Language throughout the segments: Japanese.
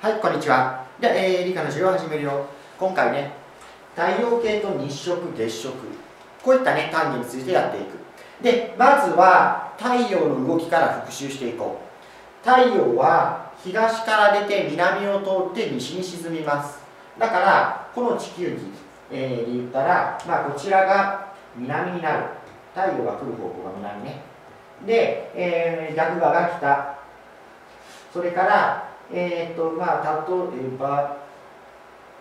はい、こんにちは。で、えー、理科の授業を始めるよ。今回ね、太陽系と日食、月食、こういったね、単元についてやっていく。で、まずは太陽の動きから復習していこう。太陽は東から出て南を通って西に沈みます。だから、この地球儀、えー、で言ったら、まあ、こちらが南になる。太陽が来る方向が南ね。で、えー、逆側が北。それから、え、ー、と、まあ、例えば、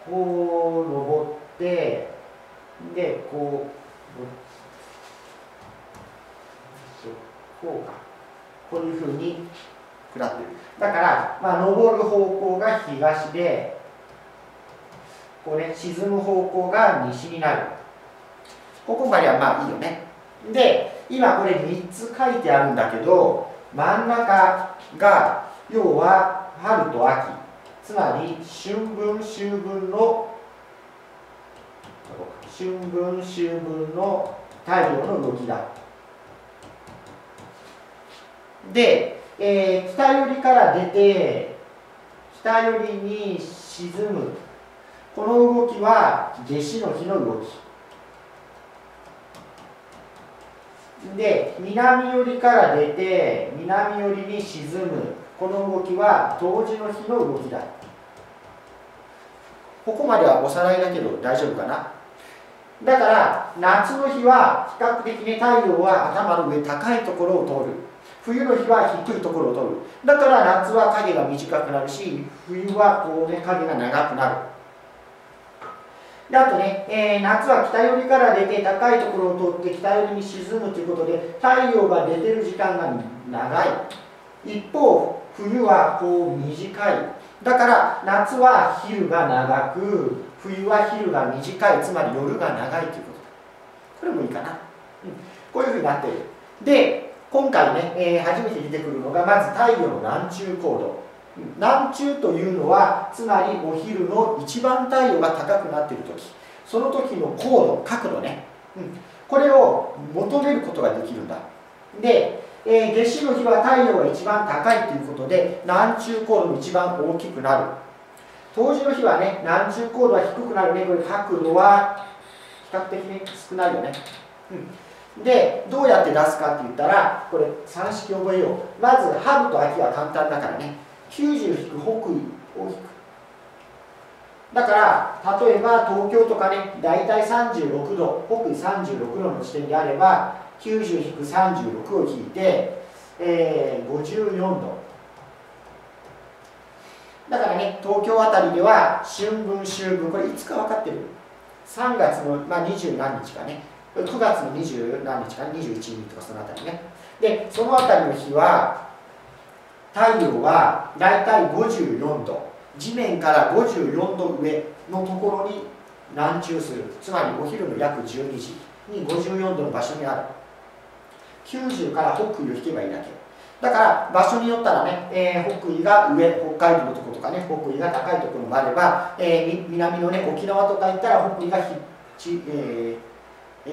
こう登って、で、こう、こうか。こういうふうに下ってる。だから、まあ、登る方向が東で、こうね、沈む方向が西になる。ここまではまあいいよね。で、今これ3つ書いてあるんだけど、真ん中が、要は春と秋。つまり春分秋分の春分秋分の太陽の動きだ。で、えー、北寄りから出て北寄りに沈む。この動きは夏至の日の動き。で南寄りから出て南寄りに沈む。この動きは冬至の日の動きだ。ここまではおさらいだけど大丈夫かな？だから夏の日は比較的に太陽は頭の上高いところを通る。冬の日は低いところを通る。だから夏は影が短くなるし冬はこうね影が長くなる。であとね、えー、夏は北寄りから出て高いところを通って北寄りに沈むということで太陽が出てる時間が長い。一方冬はこう短い。だから夏は昼が長く冬は昼が短い。つまり夜が長いということ。だこれもいいかな、うん、こういうふうになっている。で今回ね、えー、初めて出てくるのがまず太陽の南中高度。南中というのはつまりお昼の一番太陽が高くなっている時。その時の高度角度ね、うん、これを求めることができるんだ。でえー、夏至の日は太陽が一番高いということで南中高度も一番大きくなる。冬至の日はね南中高度は低くなるね。これ角度は比較的に少ないよね、うん、でどうやって出すかって言ったらこれ算式覚えよう。まず春と秋は簡単だからね。90引く北緯を引く。だから例えば東京とかね大体36度北緯36度の地点であれば90-36を引いて、えー、54度。だからね東京あたりでは春分秋分これいつか分かってる？3月の、まあ、20何日かね。9月の20何日か21日とかそのあたりね。でそのあたりの日は太陽はだいたい54度。地面から54度上のところに南中する。つまりお昼の約12時に54度の場所にある。90から北緯を引けばいいだけ。だから場所によったらね、えー、北緯が上北海道のとことかね北緯が高いところもあれば、えー、南のね沖縄とか行ったら北緯がひち、えー、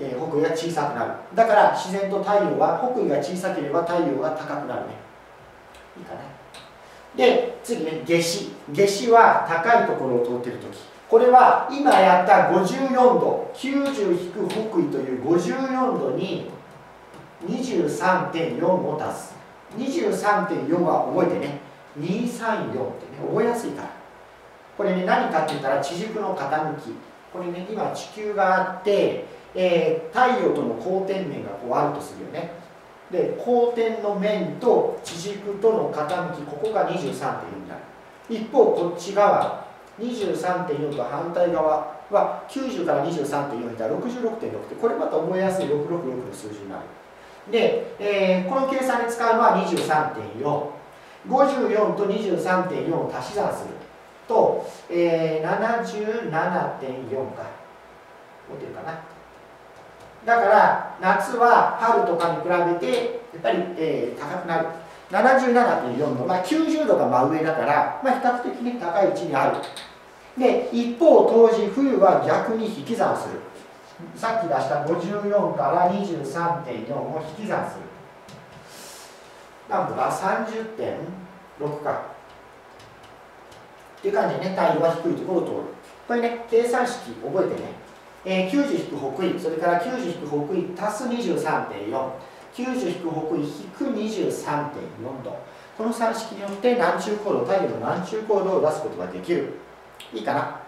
えー、北緯が小さくなる。だから自然と太陽は北緯が小さければ太陽が高くなるね。いいかな。で次ね夏至。夏至は高いところを通っている時。これは今やった54度90引く北緯という54度に23.4を足す。23.4は覚えてね。234ってね覚えやすいから。これね何かって言ったら地軸の傾き。これね今地球があって、えー、太陽との交点面がこうあるとするよね。で交点の面と地軸との傾きここが23.4になる。一方こっち側23.4と反対側は90から23.4たら66.6ってこれまた覚えやすい666の数字になる。で、えー、この計算に使うのは23.454と23.4を足し算すると、えー、77.4か。持ってるかな。だから夏は春とかに比べてやっぱり、えー、高くなる。77.4の、まあ、90度が真上だから、まあ、比較的に高い位置にある。で一方当時冬は逆に引き算する。さっき出した54から23.4を引き算する。何度だ？30.6か。っていう感じでね。太陽は低いところを通る。これね計算式覚えてね、えー、90引く北緯。それから90引く北緯足す23.4 90引く北緯引く23.4度。この算式によって南中高度太陽の南中高度を出すことができる。いいかな？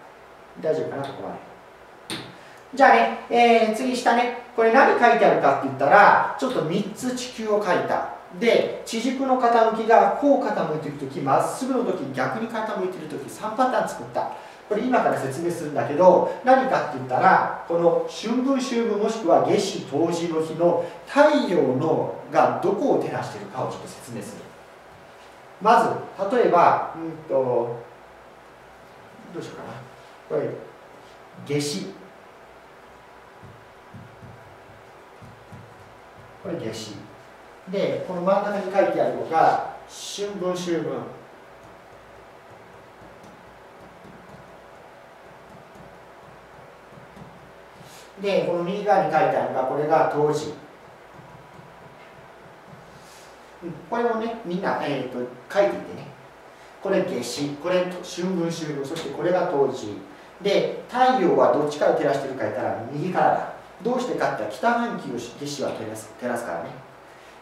大丈夫かな？ここまで。じゃあね、えー、次下ね。これ何書いてあるかって言ったらちょっと3つ地球を書いた。で地軸の傾きがこう傾いている時まっすぐの時逆に傾いている時3パターン作った。これ今から説明するんだけど何かって言ったらこの春分秋分もしくは夏至冬至の日の太陽のがどこを照らしているかをちょっと説明する。まず例えばうんとどうしようかな。これ夏至。これ夏至でこの真ん中に書いてあるのが春分秋分。でこの右側に書いてあるのがこれが冬至これをねみんな、えーと、書いていてね。これ夏至これ春分秋分。そしてこれが冬至で太陽はどっちから照らしてるか言ったら右からだ。どうしてかって北半球を夏至は照らす照らすからね。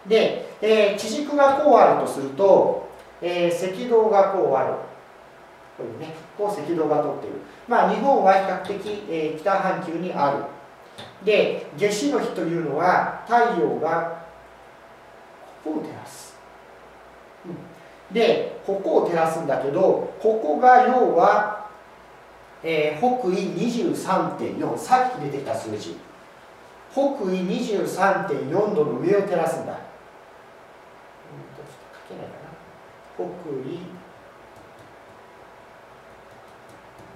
で、えー、地軸がこうあるとすると、えー、赤道がこうある。こういうねこう赤道が通っている。まあ日本は比較的、えー、北半球にある。で夏至の日というのは太陽がここを照らす、うん、でここを照らすんだけどここが要は、えー、北緯23.4さっき出てきた数字。北緯23.4度の上を照らすんだ、うん、書けないかな。北緯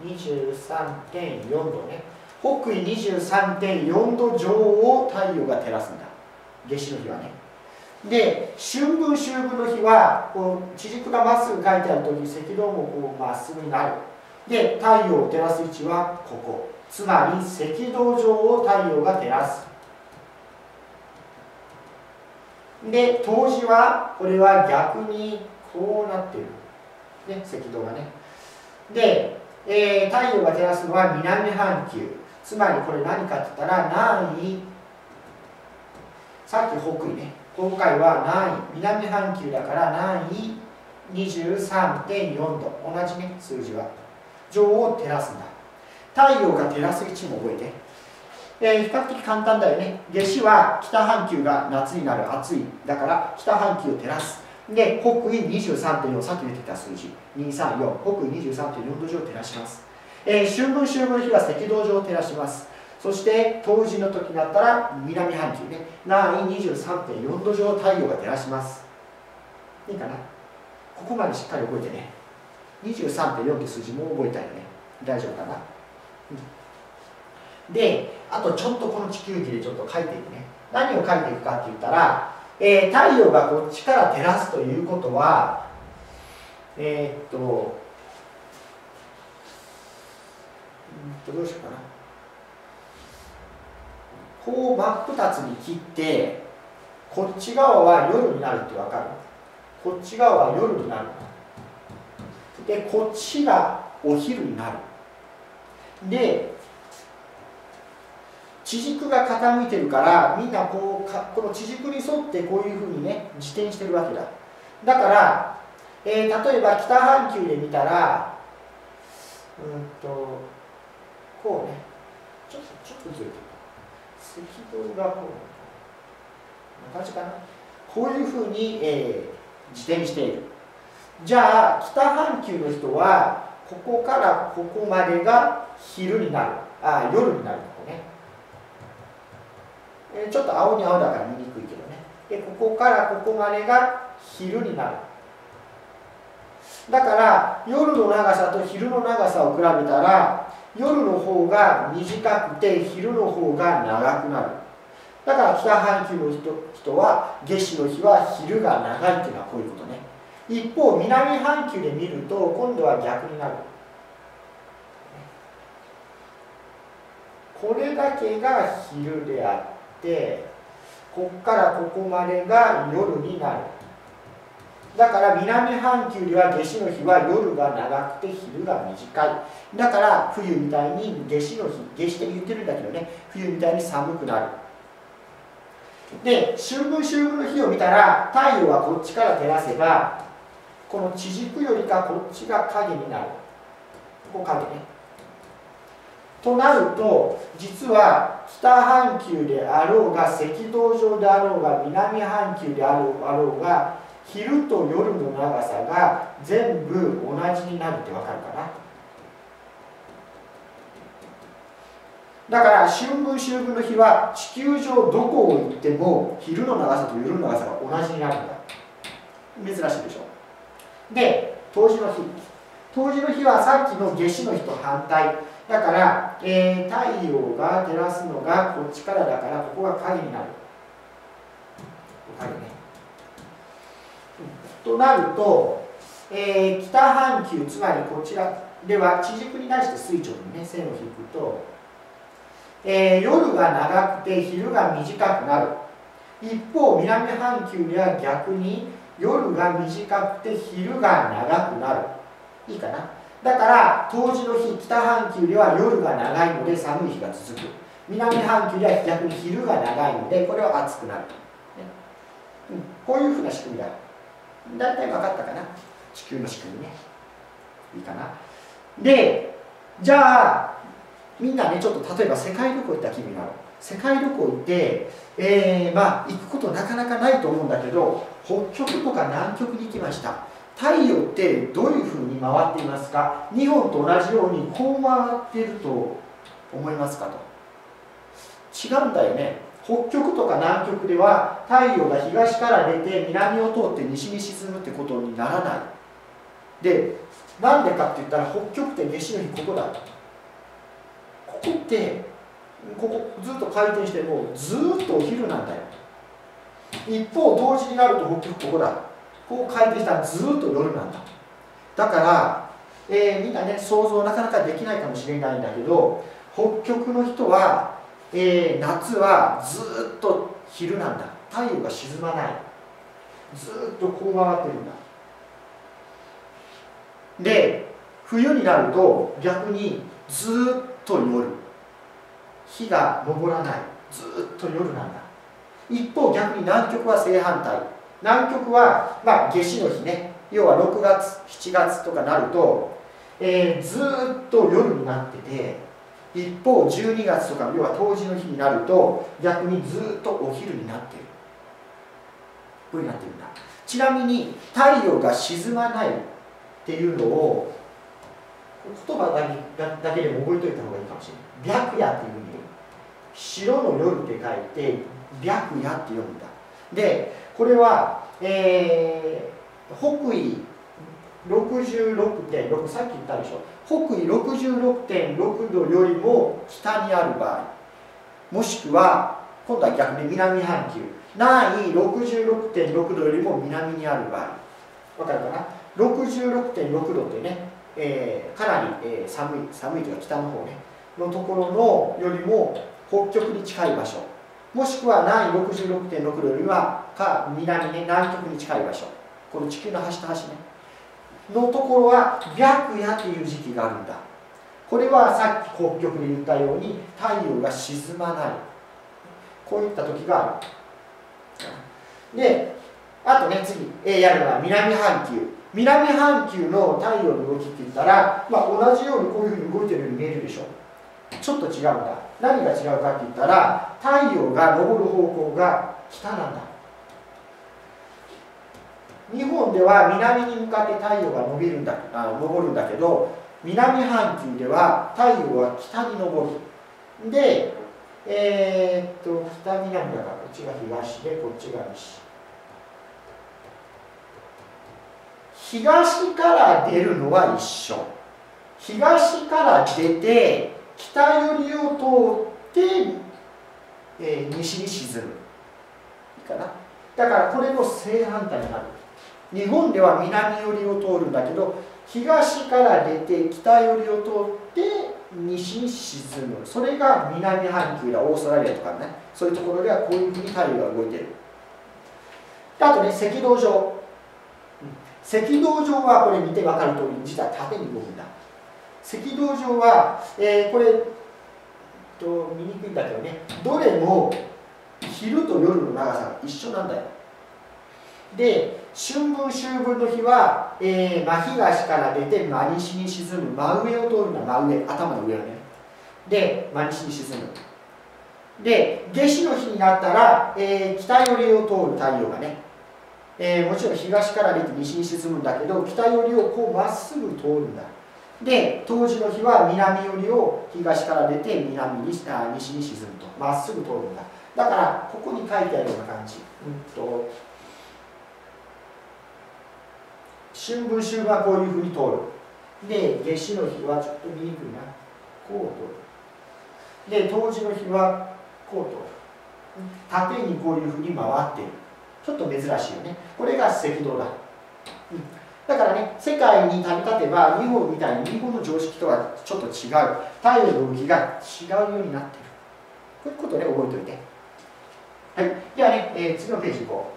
23.4度ね。北緯23.4度上を太陽が照らすんだ。夏至の日はね。で春分秋分の日はこう地軸がまっすぐ書いてある時赤道もこうまっすぐになる。で太陽を照らす位置はここ。つまり赤道上を太陽が照らす。で冬至はこれは逆にこうなってる、ね、赤道がね。で、えー、太陽が照らすのは南半球。つまりこれ何かって言ったら南緯さっき北緯ね。今回は南緯南半球だから南緯23.4度。同じね数字は。上を照らすんだ。太陽が照らす位置も覚えて、えー、比較的簡単だよね。夏至は北半球が夏になる暑い。だから北半球を照らす。で北緯23.4さっき出てきた数字。234北緯23.4度上を照らします。えー、春分秋分の日は赤道上を照らします。そして冬至の時になったら南半球ね。南緯23.4度上太陽が照らします。いいかな？ここまでしっかり覚えてね。23.4って数字も覚えたよね。大丈夫かな、であとちょっとこの地球儀でちょっと書いていくね。何を書いていくかって言ったら、えー、太陽がこっちから照らすということはえー、っとうんとどうしようかな。こう真っ二つに切ってこっち側は夜になるって分かる？こっち側は夜になる。でこっちがお昼になる。で地軸が傾いてるからみんなこうかこの地軸に沿ってこういうふうにね自転してるわけだ。だから、えー、例えば北半球で見たらうんとこうねちょっとちょっとずれてる。赤道がこうこんな感じかな。こういうふうに、えー、自転している。じゃあ北半球の人はここからここまでが昼になる。あ夜になるとこね、えー、ちょっと青に青だから見にくいけどね。でここからここまでが昼になる。だから夜の長さと昼の長さを比べたら夜の方が短くて昼の方が長くなる。だから北半球の人人は夏至の日は昼が長いっていうのはこういうことね。一方南半球で見ると今度は逆になる。これだけが昼であってこっからここまでが夜になる。だから南半球では夏至の日は夜が長くて昼が短い。だから冬みたいに夏至の日夏至って言ってるんだけどね冬みたいに寒くなる。で春分秋分の日を見たら太陽はこっちから照らせばこの地軸よりかこっちが影になる。ここ影ね。となると実は北半球であろうが赤道上であろうが南半球であろうが昼と夜の長さが全部同じになるってわかるかな。だから春分秋分の日は地球上どこを行っても昼の長さと夜の長さが同じになるんだ。珍しいでしょ？で冬至の日。冬至の日はさっきの夏至の日と反対。だから、えー、太陽が照らすのがこっちからだからここが影になる。影ね。となると、えー、北半球つまりこちらでは地軸に対して垂直にね線を引くと、えー、夜が長くて昼が短くなる。一方南半球では逆に夜が短くて昼が長くなる。いいかな？だから冬至の日北半球では夜が長いので寒い日が続く。南半球では逆に昼が長いのでこれは暑くなる、ね。うん、こういうふうな仕組みだ。大体分かったかな？地球の仕組みね。いいかな？でじゃあみんなねちょっと例えば世界旅行行った気分なの世界旅行行って、えー、まあ行くことなかなかないと思うんだけど北極とか南極に行きました。太陽ってどういうふうに回っていますか？日本と同じようにこう回っていると思いますかと。違うんだよね。北極とか南極では太陽が東から出て南を通って西に沈むってことにならない。でなんでかって言ったら北極って夏至の日ここだここってここずっと回転してもずっとお昼なんだよ。一方同時になると北極ここだ。こう回転したらずっと夜なんだ。だから、えー、みんなね想像なかなかできないかもしれないんだけど北極の人はえー、夏はずっと昼なんだ。太陽が沈まない。ずっとこう回ってるんだ。で冬になると逆にずっと夜。日が昇らない。ずっと夜なんだ。一方逆に南極は正反対。南極は、まあ、夏至の日ね。要は6月7月とかなると、えー、ずっと夜になってて一方12月とか要は冬至の日になると逆にずっとお昼になってる。こういうになってるんだ。ちなみに太陽が沈まないっていうのを言葉だけだけでも覚えておいた方がいいかもしれない。白夜っていう白の夜って書いて白夜って読んだ。でこれは、えー、北緯66.6さっき言ったでしょ。北緯66.6度よりも北にある場合もしくは今度は逆に南半球。南緯66.6度よりも南にある場合。わかるかな？66.6度ってね、えー、かなり、えー、寒い寒いというか北の方ね。のところのよりも北極に近い場所。もしくは南緯66.6度よりはか南ね南極に近い場所。この地球の端と端ね。のところは白夜という時期があるんだ。これはさっき北極で言ったように太陽が沈まない。こういった時がある。であとね次、えー、やるのは南半球。南半球の太陽の動きって言ったら、まあ、同じようにこういうふうに動いてるように見えるでしょ。ちょっと違うんだ。何が違うかって言ったら太陽が昇る方向が北なんだ。日本では南に向かって太陽が伸びるんだあ昇るんだけど南半球では太陽は北に昇る。でえー、っと北南だからこっちが東でこっちが西。東から出るのは一緒。東から出て北寄りを通って、えー、西に沈む。いいかな？だからこれの正反対になる。日本では南寄りを通るんだけど東から出て北寄りを通って西に沈む。それが南半球やオーストラリアとかね。そういうところではこういうふうに太陽が動いてる。あとね赤道上。赤道上はこれ見て分かる通り実は縦に動くんだ。赤道上は、えー、これと見にくいんだけどね。どれも昼と夜の長さが一緒なんだよ。で春分秋分の日は、えー、真東から出て真西に沈む真上を通るのは真上頭の上をね。で真西に沈む。で夏至の日になったら、えー、北寄りを通る太陽がね、えー、もちろん東から出て西に沈むんだけど北寄りをこうまっすぐ通るんだ。で冬至の日は南寄りを東から出て南にあ西に沈むと。まっすぐ通るんだ。だからここに書いてあるような感じ、うんと、春分秋分はこういうふうに通る。で夏至の日はちょっと見にくいな。こう通る。で冬至の日はこう通る。縦にこういうふうに回っている。ちょっと珍しいよね。これが赤道だ、だからね、世界に旅立てば、日本みたいに日本の常識とはちょっと違う、太陽の動きが違うようになっている。こういうことね、覚えておいて。はい。ではね、えー、次のページ行こ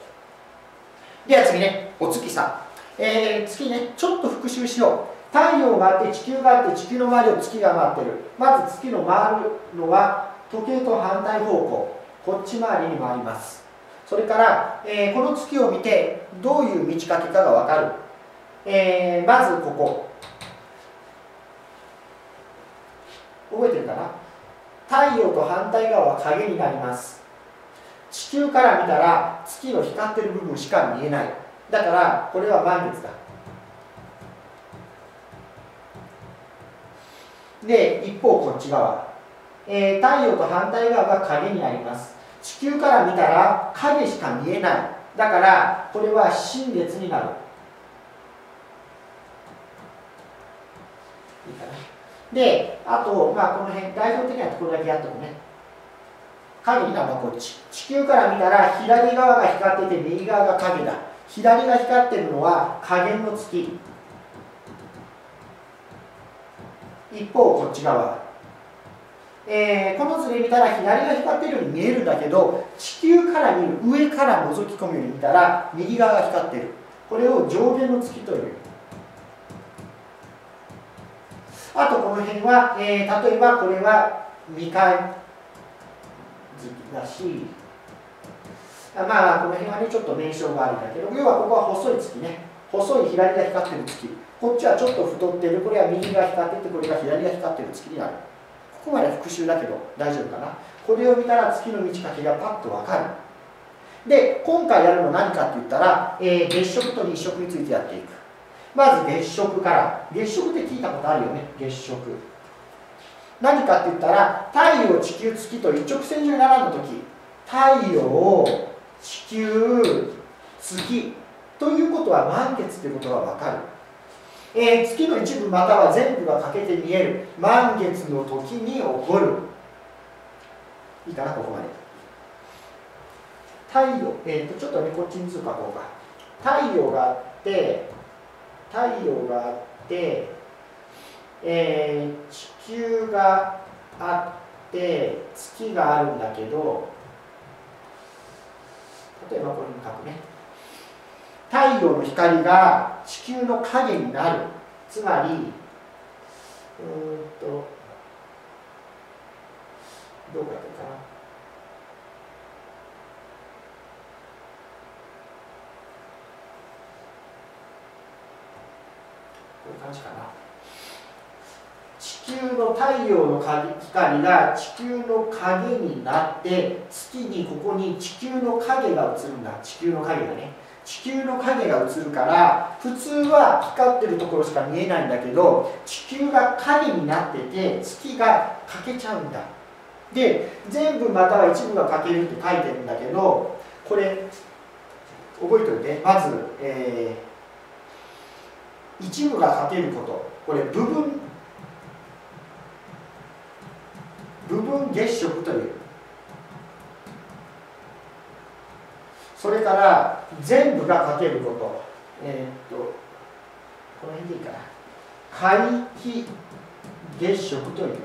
う。では次ね、お月さん。えー、月ね、ちょっと復習しよう。太陽があって、地球があって、地球の周りを月が回ってる。まず月の回るのは、時計と反対方向。こっち回りに回ります。それから、えー、この月を見て、どういう満ち欠けかがわかる。えー、まずここ。覚えてるかな？太陽と反対側は影になります。地球から見たら月の光ってる部分しか見えない。だからこれは満月だ。で一方こっち側、えー、太陽と反対側が影になります。地球から見たら影しか見えない。だからこれは新月になるいいかな。であと、まあ、この辺代表的なところだけやってもね。影になのはこっち。地球から見たら左側が光ってて右側が影だ。左が光ってるのは下限の月。一方こっち側、えー、この図で見たら左が光ってるように見えるんだけど地球から見る上から覗き込むように見たら右側が光ってる。これを上限の月という。あとこの辺は、えー、例えばこれは未開月だしまあこの辺はねちょっと名称があるんだけど要はここは細い月ね。細い左が光ってる月。こっちはちょっと太ってる。これは右が光っててこれが左が光ってる月になる。ここまで復習だけど大丈夫かな。これを見たら月の満ち欠けがパッと分かる。で今回やるの何かって言ったら、えー、月食と日食についてやっていく。まず月食から。月食って聞いたことあるよね？月食。何かって言ったら太陽地球月と一直線上に並んだ時。太陽地球月ということは満月ということが分かる、えー、月の一部または全部が欠けて見える。満月の時に起こる。いいかなここまで。太陽、えーと、ちょっとねこっちに図書こうか。太陽があって太陽があって、えー、地球があって月があるんだけど例えばこれに書くね。太陽の光が地球の影になる。つまりうんとどう書くかなこういう感じかな地球の太陽の光が地球の影になって月にここに地球の影が映るんだ。地球の影がね。地球の影が映るから普通は光ってるところしか見えないんだけど地球が影になってて月が欠けちゃうんだ。で全部または一部が欠けるって書いてるんだけどこれ覚えておいて。まず、えー一部がかけること。これ部分。部分月食という。それから全部がかけること。えー、っとこの辺でいいかな。皆既月食という。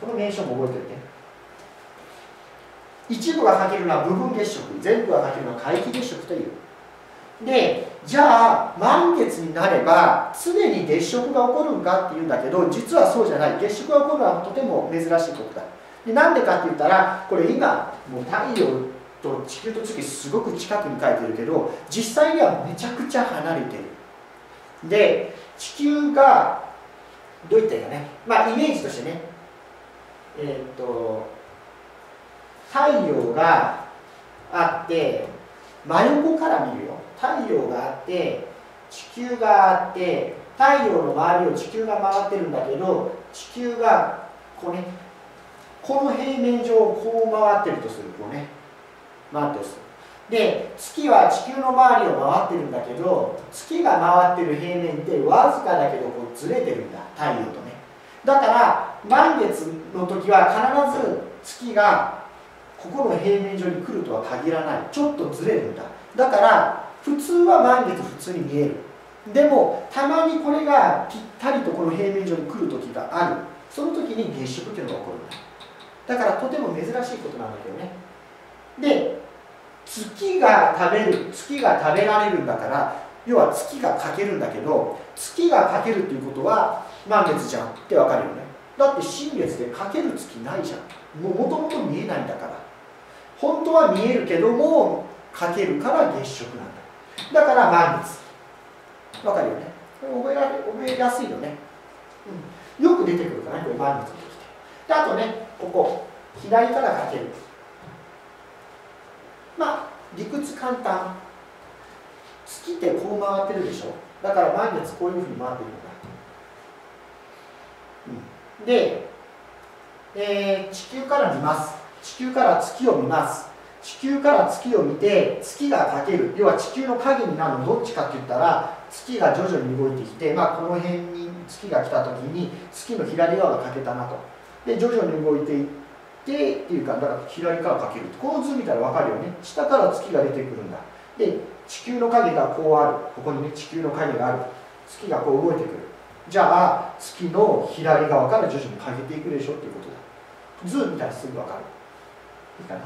この名称も覚えておいて。一部がかけるのは部分月食。全部がかけるのは皆既月食という。でじゃあ満月になれば常に月食が起こるんかっていうんだけど実はそうじゃない。月食が起こるのはとても珍しいことだ。でなんでかって言ったらこれ今もう太陽と地球と月すごく近くに書いてるけど実際にはめちゃくちゃ離れてる。で地球がどういったらいいかね。まあイメージとしてね。えっ、と太陽があって真横から見るよ。太陽があって地球があって太陽の周りを地球が回ってるんだけど地球がこうねこの平面上をこう回ってるとするこうね回ってるとするで月は地球の周りを回ってるんだけど月が回ってる平面ってわずかだけどこうずれてるんだ太陽とね。だから満月の時は必ず月がここの平面上に来るとは限らない。ちょっとずれるんだ。だから普通は満月普通に見える。でもたまにこれがぴったりとこの平面上に来る時がある。その時に月食っていうのが起こるんだ。だからとても珍しいことなんだけどね。で月が食べる月が食べられるんだから要は月が欠けるんだけど月が欠けるっていうことは満月じゃんってわかるよね。だって新月で欠ける月ないじゃん。もともと見えないんだから。本当は見えるけども欠けるから月食なんだ。だから満月わかるよね。覚えられ覚えやすいよね、うん、よく出てくるからねこれ満月の時って。であとねここ左からかける。まあ理屈簡単。月ってこう回ってるでしょ。だから満月こういうふうに回ってるんだ、うん、で、えー、地球から見ます。地球から月を見ます。地球から月を見て月がかける。要は地球の影になるの。どっちかって言ったら月が徐々に動いてきて、まあ、この辺に月が来た時に月の左側が欠けたなと。で徐々に動いていってっていうかだから左からかける。この図見たら分かるよね。下から月が出てくるんだ。で地球の影がこうある。ここにね地球の影がある。月がこう動いてくる。じゃあ月の左側から徐々に欠けていくでしょっていうことだ。図見たらすぐ分かる。いいかな。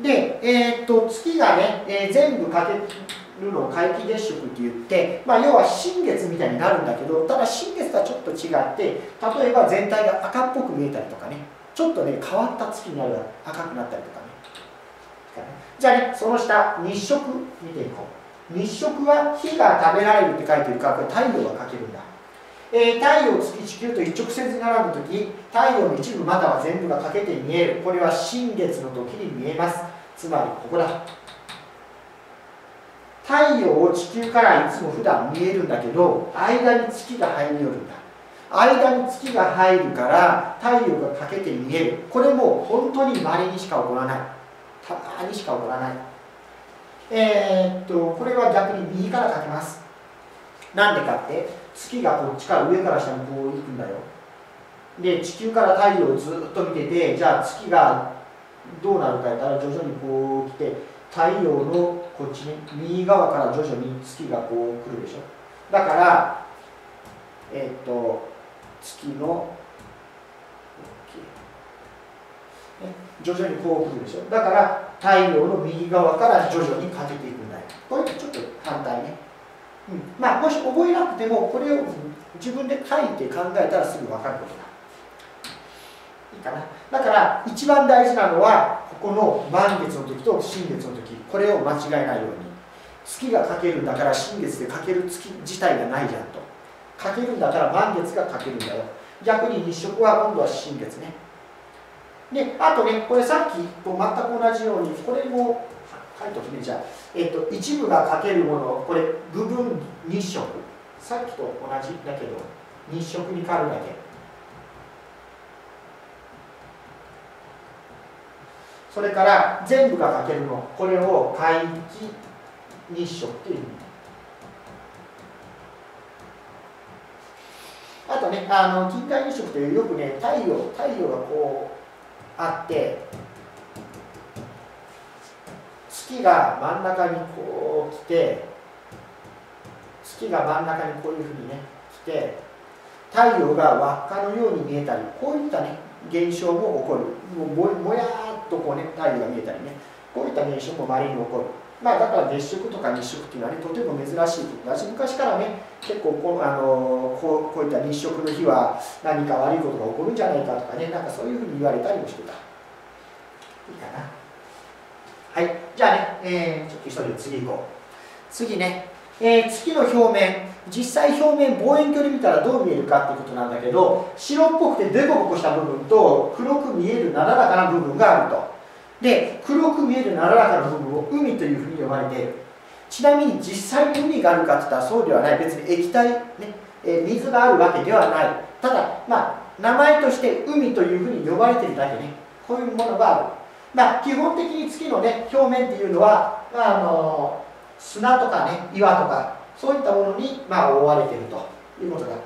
で、えー、っと月がね、えー、全部欠けるのを皆既月食って言って、まあ、要は新月みたいになるんだけどただ新月とはちょっと違って例えば全体が赤っぽく見えたりとかねちょっとね変わった月になる赤くなったりとかね。じゃあねその下日食見ていこう。日食は火が食べられるって書いてるからこれ太陽がかけるんだ。えー、太陽月地球と一直線に並ぶ時太陽の一部または全部が欠けて見える。これは新月の時に見えます。つまりここだ。太陽を地球からいつも普段見えるんだけど間に月が入りよるんだ間に月が入るから太陽が欠けて見える。これも本当に稀にしか起こらない。たまにしか起こらない。えー、っとこれは逆に右からかけます。なんでかって？月がこっちから上から下にこう行くんだよ。で地球から太陽をずっと見ててじゃあ月がどうなるかやったら徐々にこう来て太陽のこっちに右側から徐々に月がこう来るでしょ。だからえっ、と月の徐々にこう来るでしょ。だから太陽の右側から徐々にかけていくんだよ。これちょっと反対ね、うん、まあもし覚えなくてもこれを自分で書いて考えたらすぐ分かることだ。いいかな。だから一番大事なのはここの満月の時と新月の時。これを間違えないように。月が欠けるんだから新月で欠ける月自体がないじゃんと。欠けるんだから満月が欠けるんだよ。逆に日食は今度は新月ね。であとねこれさっきと全く同じようにこれも書いておくね。じゃあ、えっと、一部が欠けるものこれ部分日食。さっきと同じだけど日食に変わるだけ。それから全部が欠けるの。これを皆既日食っていうあとねあの近海日食というよくね太陽太陽がこうあって月が真ん中にこう来て月が真ん中にこういうふうにね来て太陽が輪っかのように見えたりこういったね現象も起こる。もももやっとこうね太陽が見えたりね。こういった現象もまれに起こる。まあ、だから月食とか日食っていうのはねとても珍しいこと。だし昔からね結構こあのこうこういった日食の日は何か悪いことが起こるんじゃないかとかねなんかそういうふうに言われたりもしてた。いいかな。はい。じゃあね、えー、ちょっと一人で次行こう。次ね、えー、月の表面。実際表面望遠鏡で見たらどう見えるかっていうことなんだけど白っぽくてデコボコした部分と黒く見えるなだらかな部分があると。で黒く見えるなだらかな部分を海というふうに呼ばれている。ちなみに実際に海があるかっていったらそうではない。別に液体、ねえ水があるわけではない。ただまあ名前として海というふうに呼ばれているだけね。こういうものがある。まあ基本的に月のね表面っていうのは、まあ、あの砂とかね岩とかそういったものに、まあ、覆われているということだ。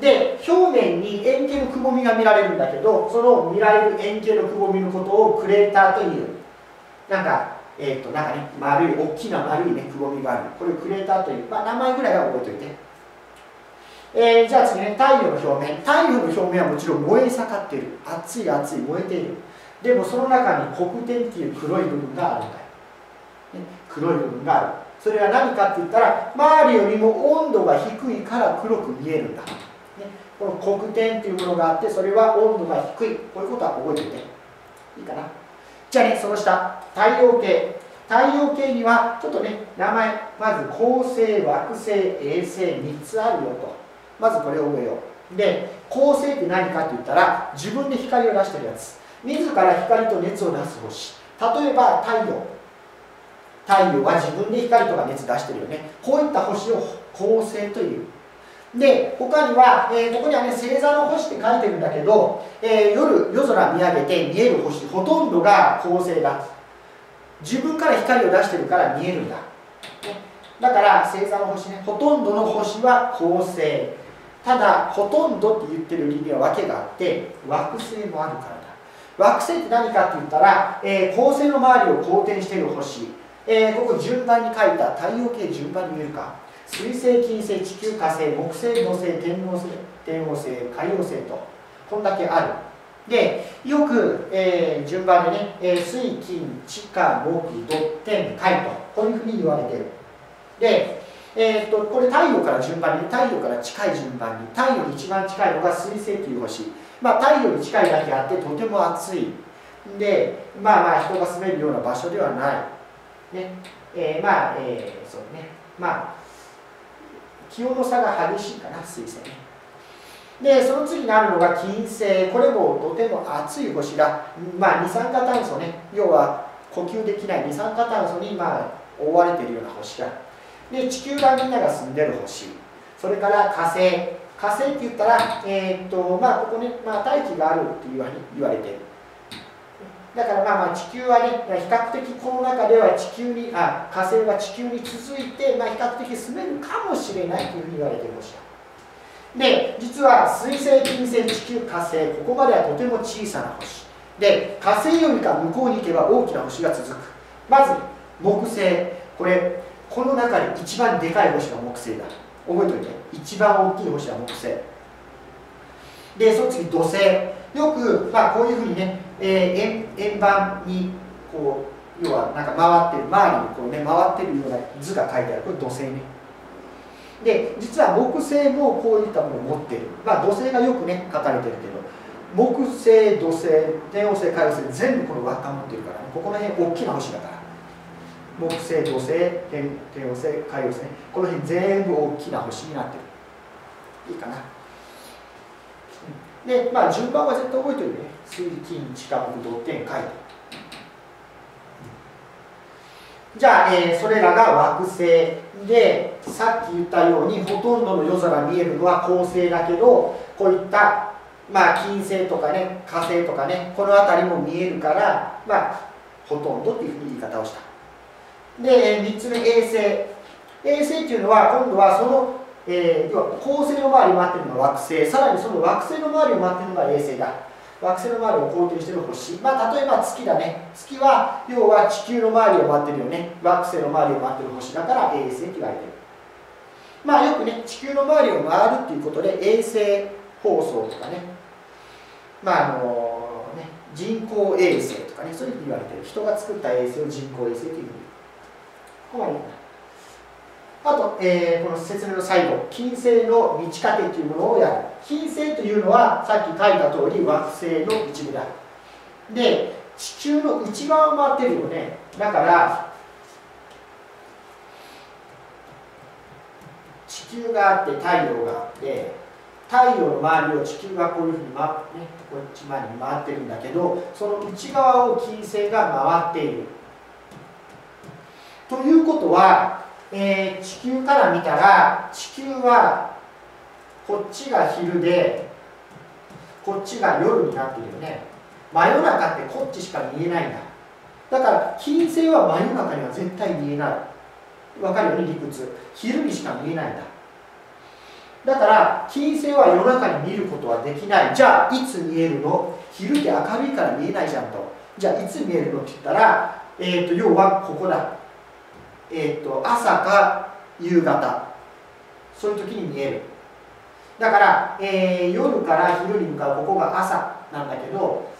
で表面に円形のくぼみが見られるんだけどその見られる円形のくぼみのことをクレーターというなんかえ、ー、となんかね丸い大きな丸いねくぼみがある。これをクレーターという、まあ、名前ぐらいは覚えておいて。えー、じゃあ次ね太陽の表面。太陽の表面はもちろん燃え盛っている。熱い熱い燃えている。でもその中に黒点っていう黒い部分があるんだよ、ね、黒い部分がある。それは何かって言ったら周りよりも温度が低いから黒く見えるんだ。ね。この黒点っていうものがあってそれは温度が低い。こういうことは覚えておいて。いいかな。じゃあねその下。太陽系。太陽系にはちょっとね名前。まず恒星惑星衛星3つあるよと。まずこれを覚えよう。で恒星って何かって言ったら自分で光を出してるやつ。自ら光と熱を出す星。例えば太陽。太陽は自分で光とか熱出してるよね。こういった星を恒星という。で他には、えー、ここにはね星座の星って書いてるんだけど、えー、夜夜空見上げて見える星ほとんどが恒星だ。自分から光を出してるから見えるんだ、だから星座の星ねほとんどの星は恒星。ただほとんどって言ってる理には訳があって惑星もあるから。惑星って何かって言ったら、えー、恒星の周りを公転している星、えー、ここ順番に書いた太陽系順番に見えるか。水星金星地球火星木星土星天王星天王星海王星と。こんだけある。でよく、えー、順番でね、えー、水金地下木土天海と。こういうふうに言われてる。で、えー、っとこれ太陽から順番に太陽から近い順番に太陽に一番近いのが水星という星。まあ太陽に近いだけあってとても暑い。でまあまあ人が住めるような場所ではない。ね。えー、まあ、えー、そうね。まあ気温の差が激しいかな水星ね。でその次にあるのが金星。これもとても熱い星だ、まあ、二酸化炭素ね。要は呼吸できない二酸化炭素にまあ覆われているような星だで地球がみんなが住んでる星。それから火星。火星って言ったら、えー、っとまあ、ここね、まあ、大気があるって言わ言われて。るだからまあまあ地球はね比較的この中では地球にあ火星は地球に続いて、まあ、比較的住めるかもしれないというふうに言われていましたで実は水星金星地球火星ここまではとても小さな星。で火星よりか向こうに行けば大きな星が続く。まず木星。これこの中に一番でかい星が木星だ。覚えておいて。一番大きい星は木星。でその次土星。よく、まあ、こういうふうにね、えー、円円盤にこう要はなんか回ってる周りにこう、ね、回ってるような図が書いてある。これ土星ね。で実は木星もこういったものを持ってる。まあ土星がよくね書かれてるけど木星土星天王星海王星全部この輪っか持ってるからね。ここの辺大きな星だから。木星土星天天王星海王星。ねこの辺全部大きな星になってる。いいかな。で、まあ、順番は絶対覚えてるね。水金地下木土天海。じゃあ、えー、それらが惑星。でさっき言ったようにほとんどの夜空見えるのは恒星だけどこういった、まあ、金星とかね火星とかねこの辺りも見えるからまあほとんどっていうふうに言い方をした。で3つ目衛星。衛星っていうのは今度はそのえー、要は恒星の周りを回っているのが惑星。さらにその惑星の周りを回っているのが衛星だ。惑星の周りを公転している星、まあ、例えば月だね。月は要は地球の周りを回ってるよね。惑星の周りを回ってる星。だから衛星って言われてる。まあよくね地球の周りを回るっていうことで衛星放送とかね。まああのね人工衛星とかね。そういうふうに言われてる。人が作った衛星を人工衛星というふうにこまでいあと、えー、この説明の最後金星の満ち欠けというものをやる。金星というのはさっき書いた通り惑星の一部だで地球の内側を回ってるよね。だから地球があって太陽があって太陽の周りを地球がこういうふうに、まね、こっち前に回ってるんだけどその内側を金星が回っている。ということはえー、地球から見たら地球はこっちが昼でこっちが夜になってるよね。真夜中ってこっちしか見えないんだ。だから金星は真夜中には絶対見えない。わかるよね理屈。昼にしか見えないんだ。だから金星は夜中に見ることはできない。じゃあいつ見えるの？昼って明るいから見えないじゃんと。じゃあいつ見えるのって言ったら、えーと要はここだ。えーと、朝か夕方。そういう時に見える。だから、えー、夜から昼に向かうここが朝なんだけど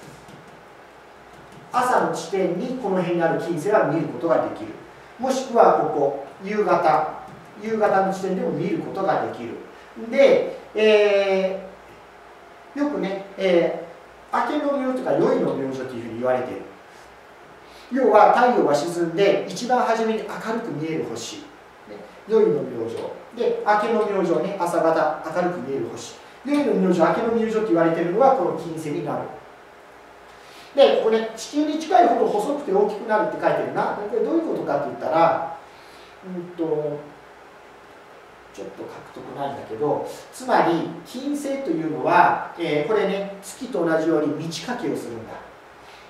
朝の地点にこの辺にある金星は見ることができる。もしくはここ夕方。夕方の地点でも見ることができる。で、えー、よくね、えー、明けの明星とか宵の明星というふうに言われている。要は太陽が沈んで一番初めに明るく見える星、ね、夜の明星。で明けの明星ね。朝方明るく見える星。夜の明星明けの明星と言われてるのはこの金星になる。でここね地球に近いほど細くて大きくなるって書いてるな。これどういうことかって言ったらうんとちょっと書くとこなんだけどつまり金星というのは、えー、これね月と同じように満ち欠けをするんだ。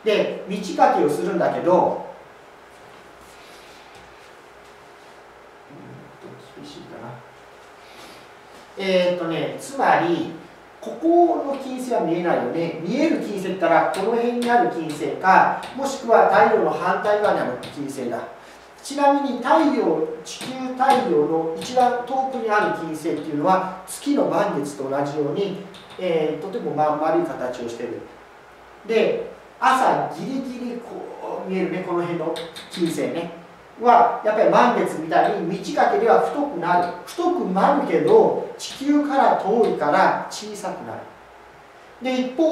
で道かけをするんだけどえー、っとねつまりここの金星は見えないよね。見える金星って言ったらこの辺にある金星かもしくは太陽の反対側にある金星だ。ちなみに太陽地球太陽の一番遠くにある金星っていうのは月の満月と同じように、えー、とてもまん丸い形をしてる。で朝ギリギリこう見えるねこの辺の金星ね。はやっぱり満月みたいに満ち欠けでは太くなる。太くなるけど地球から遠いから小さくなる。で一方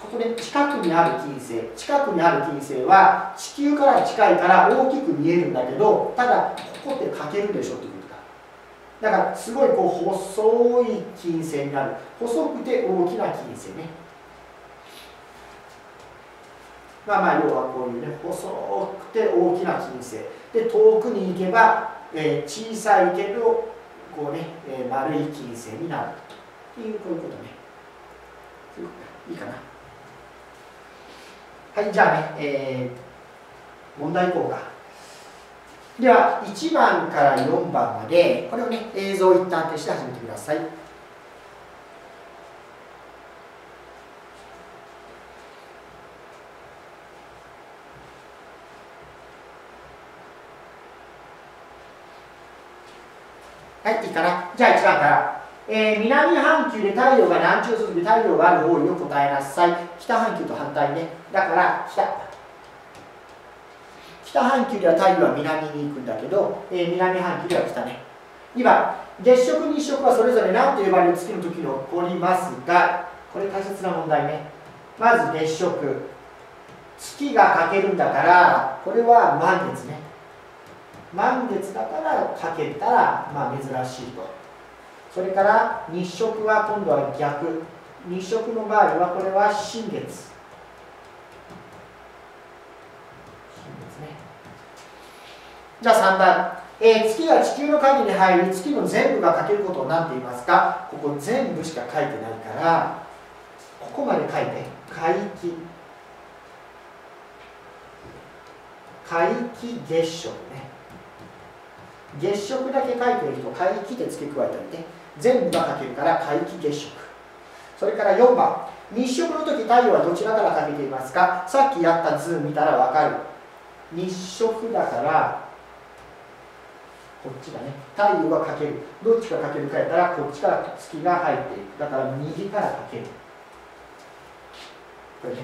ここで近くにある金星。近くにある金星は地球から近いから大きく見えるんだけどただここって欠けるでしょということだ。だからすごいこう細い金星になる。細くて大きな金星ね。まあまあ要はこういうね細くて大きな金星。で遠くに行けば、えー、小さいけどこうね、えー、丸い金星になるっていうこういうことね。いいかな。はいじゃあね、えー、問題いこうか。では1番から4番までこれをね映像一旦消して始めてください。はいいいかなじゃあ1番から、えー、南半球で太陽が南中する太陽がある方位を答えなさい。北半球と反対ね。だから北。北半球では太陽は南に行くんだけど、えー、南半球では北ね。2番月食日食はそれぞれ何と呼ばれる月の時に起こりますがこれ大切な問題ね。まず月食。月が欠けるんだからこれは満月ね。満月だからかけたら、まあ、珍しいと。それから日食は今度は逆。日食の場合はこれは新月。新月ね、じゃあ3番、えー、月が地球の影に入り月の全部が欠けることを何て言いますかここ全部しか書いてないからここまで書いて。皆既。皆既月食ね。月食だけ書いてる人皆既で付け加えたりね。全部が書けるから皆既月食。それから4番。日食の時太陽はどちらからかけていますか？さっきやった図見たら分かる。日食だからこっちがね。太陽がかける。どっちがかけるかやったらこっちから月が入っていくだから右からかける。これね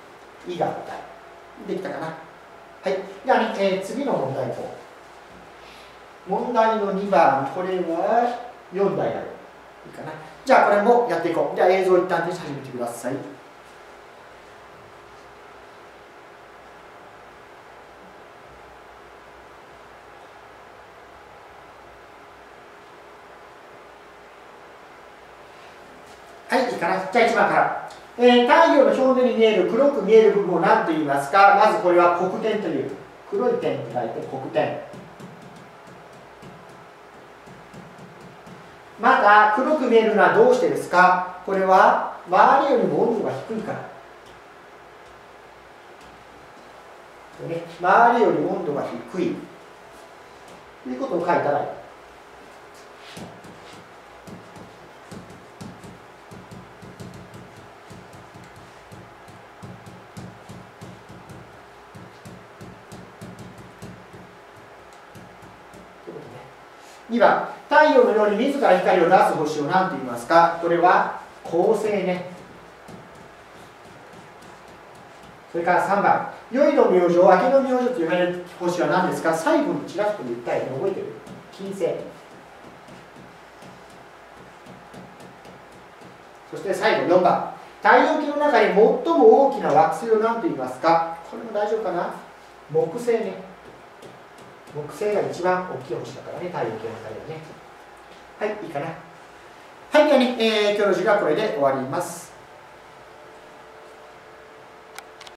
「い」が答えできたかな？はい。じゃあね、えー、次の問題と問題の2番これは4台あるいいかなじゃあこれもやっていこうじゃあ映像一旦で始めてくださいはい、いいかな。じゃあ1番から。えー、太陽の表面に見える黒く見える部分を何と言いますか？まずこれは黒点という。黒い点と書いて黒点。また黒く見えるのはどうしてですか？これは周りよりも温度が低いから。ね、周りより温度が低いということを書いたらいい。2番太陽のように自ら光を出す星を何と言いますか？これは恒星ね。それから3番。良いの明星明けの明星と言われる星は何ですか？最後にちらっと言ったよね覚えてる。金星。そして最後4番。太陽系の中に最も大きな惑星を何と言いますか？これも大丈夫かな？木星ね。木星が一番大きい星だからね太陽系の中ではね。はいいいかな。はいではね、えー、今日の授業はこれで終わります。